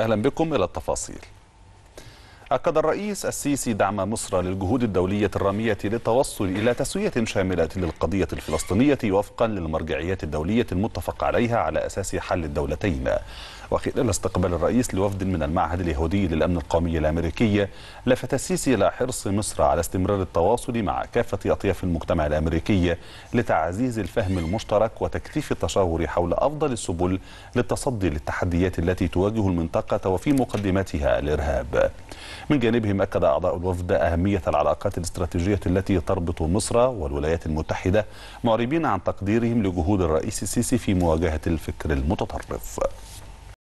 أهلا بكم إلى التفاصيل. أكد الرئيس السيسي دعم مصر للجهود الدولية الرامية للتوصل إلى تسوية شاملة للقضية الفلسطينية وفقا للمرجعيات الدولية المتفق عليها على أساس حل الدولتين. وخلال استقبال الرئيس لوفد من المعهد اليهودي للأمن القومي الأمريكي لفت السيسي إلى حرص مصر على استمرار التواصل مع كافة أطياف المجتمع الأمريكي لتعزيز الفهم المشترك وتكثيف التشاور حول أفضل السبل للتصدي للتحديات التي تواجه المنطقة وفي مقدمتها الإرهاب. من جانبهم أكد أعضاء الوفد أهمية العلاقات الاستراتيجية التي تربط مصر والولايات المتحدة معربين عن تقديرهم لجهود الرئيس السيسي في مواجهة الفكر المتطرف.